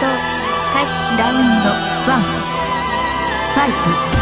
開始ラウンド1ファイト。